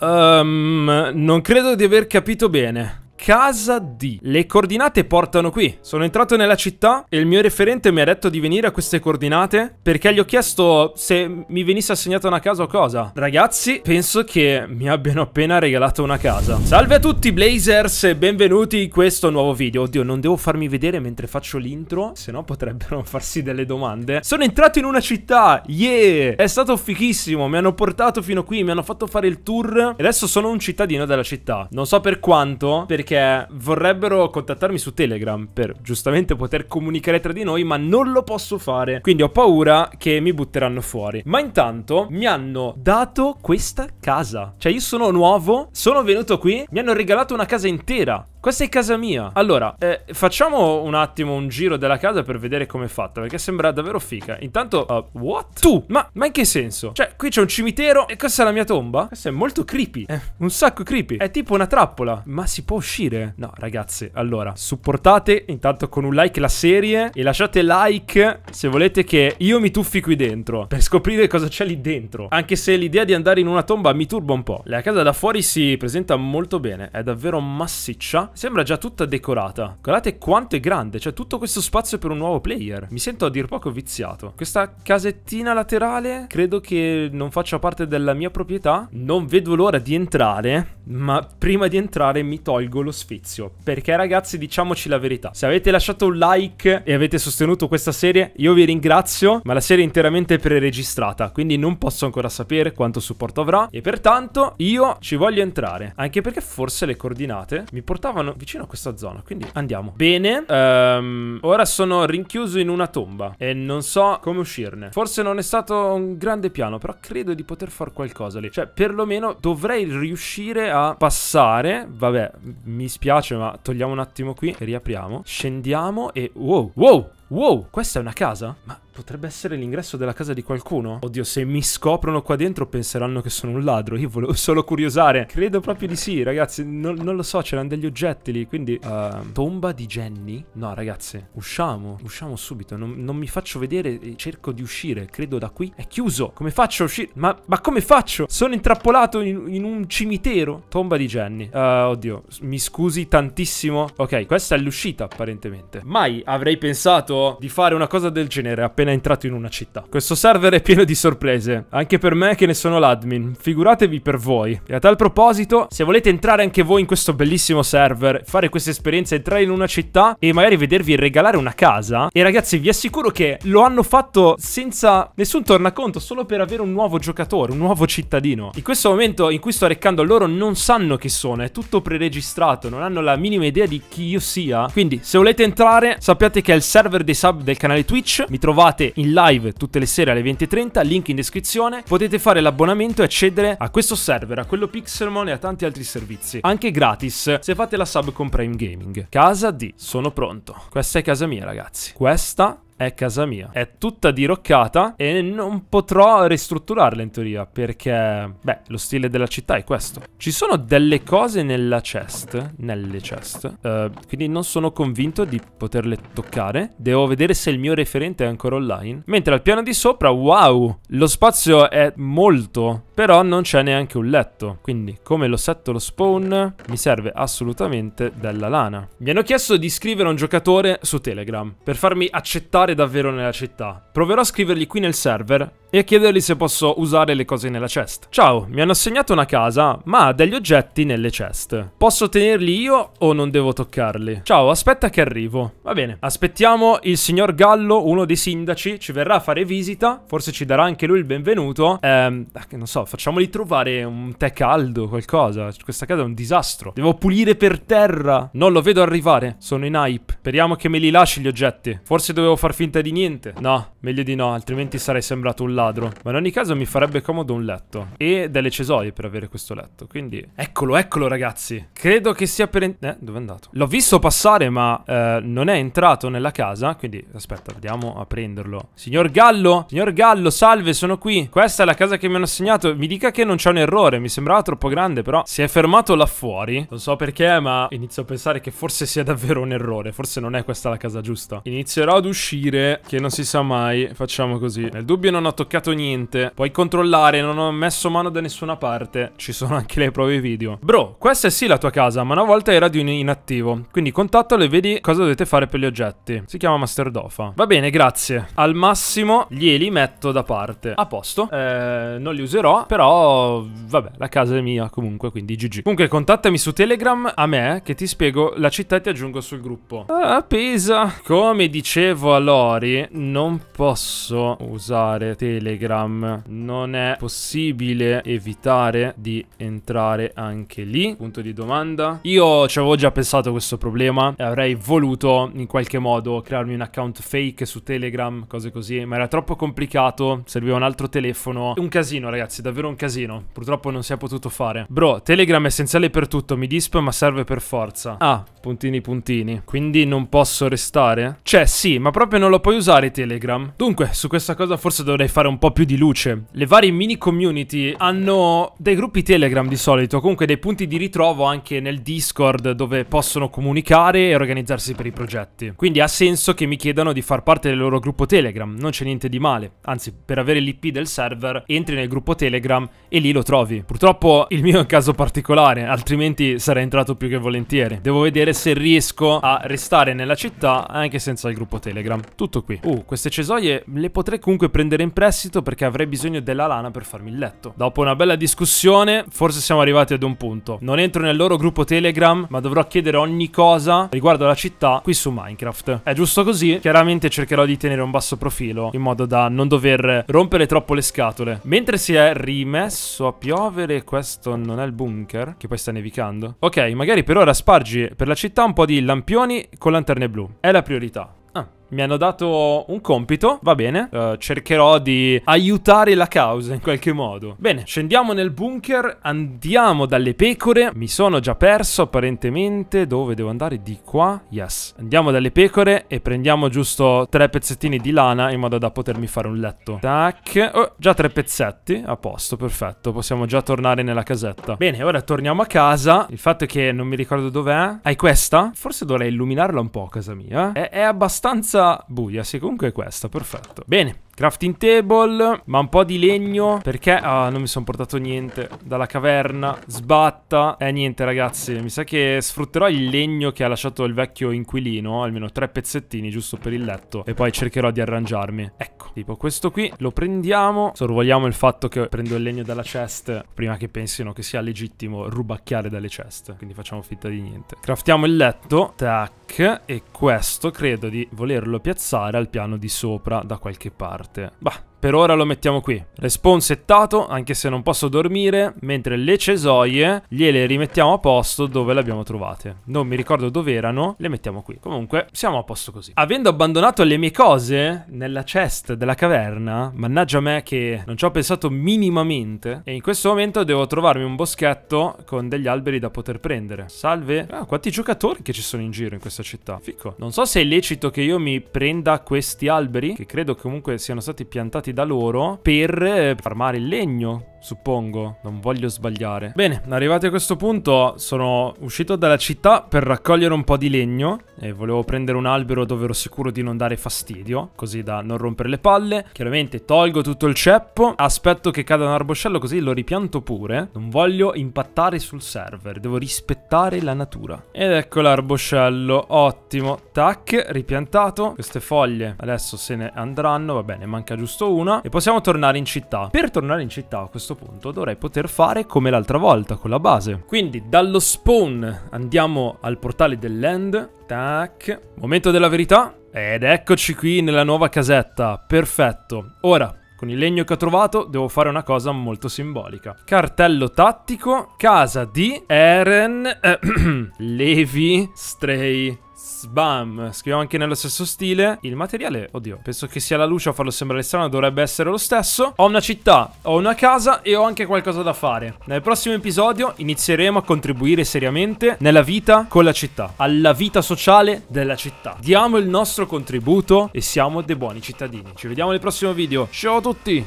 Um, non credo di aver capito bene. Casa D. Le coordinate portano qui. Sono entrato nella città e il mio referente mi ha detto di venire a queste coordinate perché gli ho chiesto se mi venisse assegnata una casa o cosa. Ragazzi, penso che mi abbiano appena regalato una casa. Salve a tutti Blazers e benvenuti in questo nuovo video. Oddio, non devo farmi vedere mentre faccio l'intro, se no potrebbero farsi delle domande. Sono entrato in una città, yeah! È stato fichissimo, mi hanno portato fino qui, mi hanno fatto fare il tour e adesso sono un cittadino della città. Non so per quanto, perché perché vorrebbero contattarmi su Telegram per giustamente poter comunicare tra di noi, ma non lo posso fare. Quindi ho paura che mi butteranno fuori. Ma intanto mi hanno dato questa casa. Cioè io sono nuovo, sono venuto qui, mi hanno regalato una casa intera. Questa è casa mia. Allora, eh, facciamo un attimo un giro della casa per vedere com'è fatta, perché sembra davvero fica. Intanto, uh, what? Tu, ma, ma in che senso? Cioè, qui c'è un cimitero e questa è la mia tomba? Questa è molto creepy. È un sacco creepy. È tipo una trappola. Ma si può uscire? No, ragazzi, allora, supportate intanto con un like la serie e lasciate like se volete che io mi tuffi qui dentro per scoprire cosa c'è lì dentro. Anche se l'idea di andare in una tomba mi turba un po'. La casa da fuori si presenta molto bene, è davvero massiccia Sembra già tutta decorata. Guardate quanto è grande, c'è tutto questo spazio per un nuovo player. Mi sento a dir poco viziato. Questa casettina laterale credo che non faccia parte della mia proprietà. Non vedo l'ora di entrare, ma prima di entrare mi tolgo lo sfizio. Perché ragazzi, diciamoci la verità. Se avete lasciato un like e avete sostenuto questa serie, io vi ringrazio, ma la serie è interamente preregistrata, quindi non posso ancora sapere quanto supporto avrà e pertanto io ci voglio entrare. Anche perché forse le coordinate mi portavano vicino a questa zona, quindi andiamo. Bene, um, ora sono rinchiuso in una tomba e non so come uscirne. Forse non è stato un grande piano, però credo di poter fare qualcosa lì. Cioè, perlomeno dovrei riuscire a passare. Vabbè, mi spiace, ma togliamo un attimo qui, riapriamo. Scendiamo e... Wow, wow! Wow, questa è una casa? Ma potrebbe essere l'ingresso della casa di qualcuno? Oddio, se mi scoprono qua dentro penseranno che sono un ladro. Io volevo solo curiosare. Credo proprio di sì, ragazzi. Non, non lo so, c'erano degli oggetti lì. Quindi, uh, tomba di Jenny? No, ragazzi, usciamo. Usciamo subito. Non, non, mi faccio vedere cerco di uscire. Credo da qui. È chiuso. Come faccio a uscire? Ma, ma come faccio? Sono intrappolato in, in, un cimitero. Tomba di Jenny. Uh, oddio, mi scusi tantissimo. Ok, questa è l'uscita, apparentemente. Mai avrei pensato di fare una cosa del genere appena entrato in una città. Questo server è pieno di sorprese, anche per me che ne sono l'admin, figuratevi per voi. E a tal proposito, se volete entrare anche voi in questo bellissimo server, fare questa esperienza, entrare in una città e magari vedervi regalare una casa, e ragazzi vi assicuro che lo hanno fatto senza nessun tornaconto, solo per avere un nuovo giocatore, un nuovo cittadino. In questo momento in cui sto reccando loro non sanno chi sono, è tutto preregistrato, non hanno la minima idea di chi io sia. Quindi se volete entrare sappiate che è il server dei sub del canale Twitch. Mi trovate in live tutte le sere alle 20.30, link in descrizione. Potete fare l'abbonamento e accedere a questo server, a quello Pixelmon e a tanti altri servizi. Anche gratis se fate la sub con Prime Gaming. Casa D, sono pronto. Questa è casa mia ragazzi. Questa è casa mia. È tutta diroccata e non potrò ristrutturarla in teoria perché, beh, lo stile della città è questo. Ci sono delle cose nella chest, nelle chest, uh, quindi non sono convinto di poterle toccare. Devo vedere se il mio referente è ancora online. Mentre al piano di sopra, wow, lo spazio è molto, però non c'è neanche un letto. Quindi, come lo setto lo spawn, mi serve assolutamente della lana. Mi hanno chiesto di scrivere un giocatore su Telegram per farmi accettare davvero nella città. Proverò a scrivergli qui nel server e a chiedergli se posso usare le cose nella chest. Ciao, mi hanno assegnato una casa, ma ha degli oggetti nelle chest. Posso tenerli io o non devo toccarli? Ciao, aspetta che arrivo. Va bene, aspettiamo il signor Gallo, uno dei sindaci, ci verrà a fare visita, forse ci darà anche lui il benvenuto. Ehm, non so, facciamogli trovare un tè caldo, qualcosa. Questa casa è un disastro. Devo pulire per terra. Non lo vedo arrivare, sono in hype. Speriamo che me li lasci gli oggetti. Forse dovevo far finta di niente. No, meglio di no, altrimenti sarei sembrato un ladro. Ma in ogni caso mi farebbe comodo un letto. E delle cesoie per avere questo letto. Quindi, eccolo, eccolo ragazzi. Credo che sia per... Eh, dove è andato? L'ho visto passare, ma eh, non è entrato nella casa. Quindi, aspetta, vediamo a prenderlo. Signor Gallo, signor Gallo, salve, sono qui. Questa è la casa che mi hanno assegnato. Mi dica che non c'è un errore. Mi sembrava troppo grande, però si è fermato là fuori. Non so perché, ma inizio a pensare che forse sia davvero un errore. Forse non è questa la casa giusta. Inizierò ad uscire, che non si sa mai. Facciamo così. Nel dubbio non ho toccato toccato niente. Puoi controllare, non ho messo mano da nessuna parte. Ci sono anche le prove video. Bro, questa è sì la tua casa, ma una volta era di un inattivo. Quindi contattalo e vedi cosa dovete fare per gli oggetti. Si chiama Master Dofa. Va bene, grazie. Al massimo glieli metto da parte. A posto. Eh, non li userò, però vabbè, la casa è mia comunque, quindi GG. Comunque contattami su Telegram a me che ti spiego la città e ti aggiungo sul gruppo. Ah, pesa. Come dicevo a Lori, non posso usare Telegram. Non è possibile evitare di entrare anche lì? Punto di domanda. Io ci avevo già pensato a questo problema e avrei voluto in qualche modo crearmi un account fake su Telegram, cose così, ma era troppo complicato, serviva un altro telefono. Un casino, ragazzi, davvero un casino. Purtroppo non si è potuto fare. Bro, Telegram è essenziale per tutto, mi disp, ma serve per forza. Ah, puntini puntini. Quindi non posso restare? Cioè, sì, ma proprio non lo puoi usare Telegram. Dunque, su questa cosa forse dovrei fare un po' più di luce. Le varie mini community hanno dei gruppi Telegram di solito, comunque dei punti di ritrovo anche nel Discord dove possono comunicare e organizzarsi per i progetti. Quindi ha senso che mi chiedano di far parte del loro gruppo Telegram, non c'è niente di male. Anzi, per avere l'IP del server, entri nel gruppo Telegram e lì lo trovi. Purtroppo il mio è un caso particolare, altrimenti sarei entrato più che volentieri. Devo vedere se riesco a restare nella città anche senza il gruppo Telegram. Tutto qui. Uh, queste cesoie le potrei comunque prendere in prestito perché avrei bisogno della lana per farmi il letto. Dopo una bella discussione, forse siamo arrivati ad un punto. Non entro nel loro gruppo Telegram, ma dovrò chiedere ogni cosa riguardo alla città qui su Minecraft. È giusto così? Chiaramente cercherò di tenere un basso profilo in modo da non dover rompere troppo le scatole. Mentre si è rimesso a piovere, questo non è il bunker, che poi sta nevicando. Ok, magari per ora spargi per la città un po' di lampioni con lanterne blu. È la priorità. Mi hanno dato un compito, va bene. Uh, cercherò di aiutare la causa in qualche modo. Bene, scendiamo nel bunker, andiamo dalle pecore. Mi sono già perso apparentemente. Dove devo andare? Di qua? Yes. Andiamo dalle pecore e prendiamo giusto tre pezzettini di lana in modo da potermi fare un letto. Tac. Oh, già tre pezzetti. A posto, perfetto. Possiamo già tornare nella casetta. Bene, ora torniamo a casa. Il fatto è che non mi ricordo dov'è. Hai questa? Forse dovrei illuminarla un po' casa mia. È, è abbastanza buia, sì, comunque è questa, perfetto. Bene, Crafting table, ma un po' di legno Perché? Ah, non mi sono portato niente Dalla caverna, sbatta. Eh, niente ragazzi, mi sa che sfrutterò il legno che ha lasciato il vecchio inquilino Almeno tre pezzettini, giusto per il letto E poi cercherò di arrangiarmi. Ecco, tipo questo qui lo prendiamo. Sorvoliamo il fatto che prendo il legno dalla chest Prima che pensino che sia legittimo rubacchiare dalle chest. Quindi facciamo finta di niente. Craftiamo il letto Tac E questo credo di volerlo piazzare al piano di sopra da qualche parte parte. Bah, per ora lo mettiamo qui. Respawn settato, anche se non posso dormire, mentre le cesoie gliele rimettiamo a posto dove le abbiamo trovate. Non mi ricordo dove erano, le mettiamo qui. Comunque, siamo a posto così. Avendo abbandonato le mie cose nella chest della caverna, mannaggia me che non ci ho pensato minimamente, e in questo momento devo trovarmi un boschetto con degli alberi da poter prendere. Salve. Ah, quanti giocatori che ci sono in giro in questa città. Fico. Non so se è lecito che io mi prenda questi alberi, che credo comunque siano stati piantati da loro per eh, farmare il legno suppongo. Non voglio sbagliare. Bene, arrivati a questo punto sono uscito dalla città per raccogliere un po' di legno e volevo prendere un albero dove ero sicuro di non dare fastidio, così da non rompere le palle. Chiaramente tolgo tutto il ceppo, aspetto che cada un arboscello così lo ripianto pure. Non voglio impattare sul server, devo rispettare la natura. Ed ecco l'arboscello, ottimo. Tac, ripiantato. Queste foglie adesso se ne andranno, va bene, manca giusto una. E possiamo tornare in città. Per tornare in città questo questo punto dovrei poter fare come l'altra volta con la base. Quindi dallo spawn andiamo al portale dell'end. Tac. Momento della verità. Ed eccoci qui nella nuova casetta. Perfetto. Ora, con il legno che ho trovato devo fare una cosa molto simbolica. Cartello tattico, casa di Eren eh, Levi Stray Sbam, scriviamo anche nello stesso stile. Il materiale, oddio, penso che sia la luce a farlo sembrare strano, dovrebbe essere lo stesso. Ho una città, ho una casa e ho anche qualcosa da fare. Nel prossimo episodio inizieremo a contribuire seriamente nella vita con la città, alla vita sociale della città. Diamo il nostro contributo e siamo dei buoni cittadini. Ci vediamo nel prossimo video. Ciao a tutti!